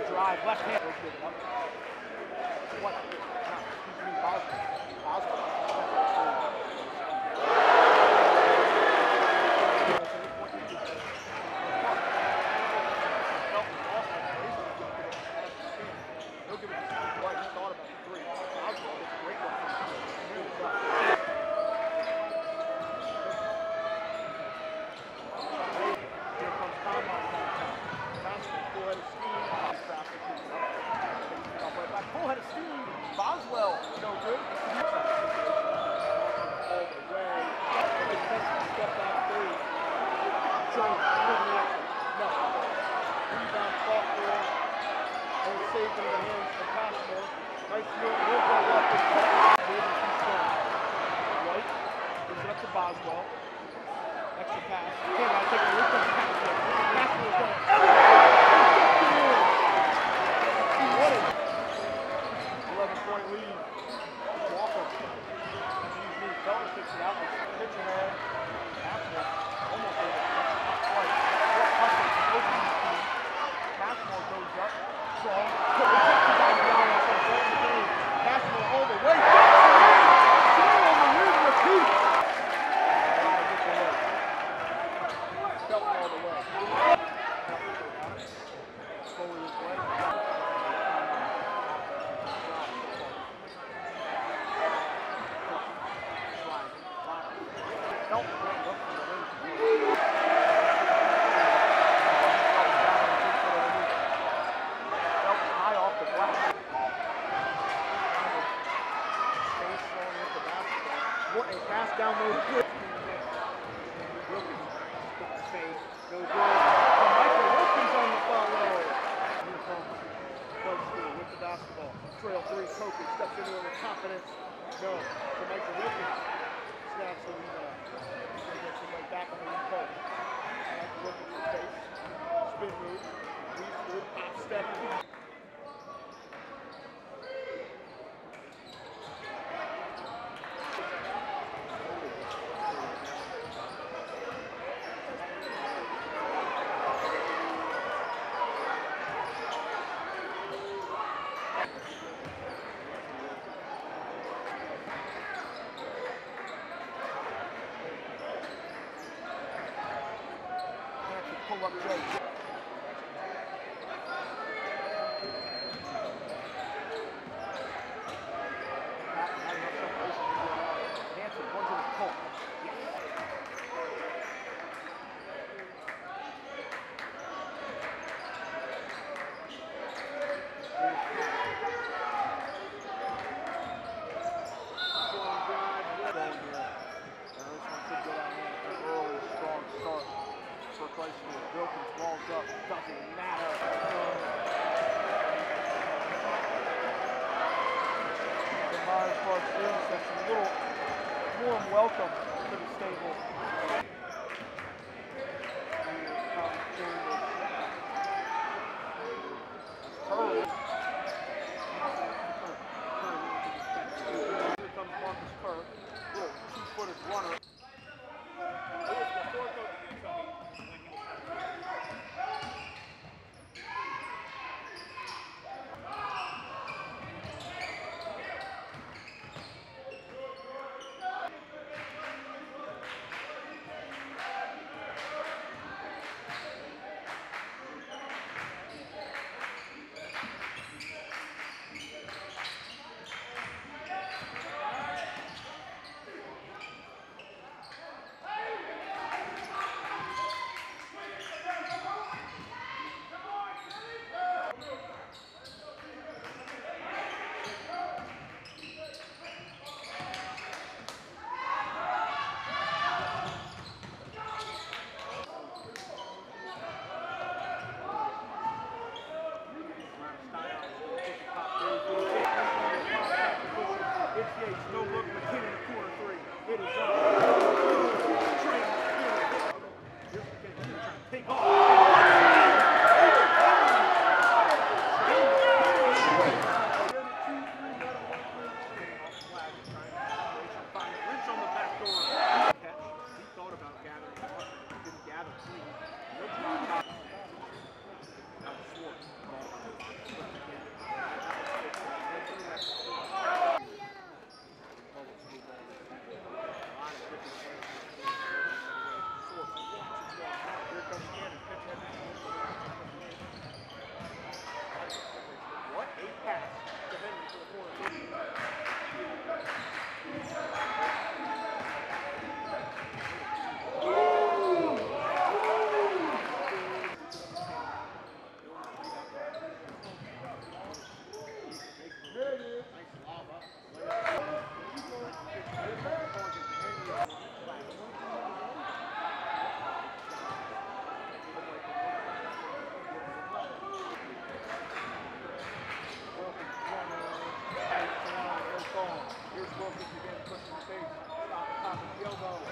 drive, left hand. What? Boswell. Boswell. all. Slowly this pull-up jokes. place for Wilkins. Ball's up. Doesn't matter. The Myers Park Bruins, a little warm welcome to the stable. Here comes Marcus Kerr, little two-footed runner. elbow.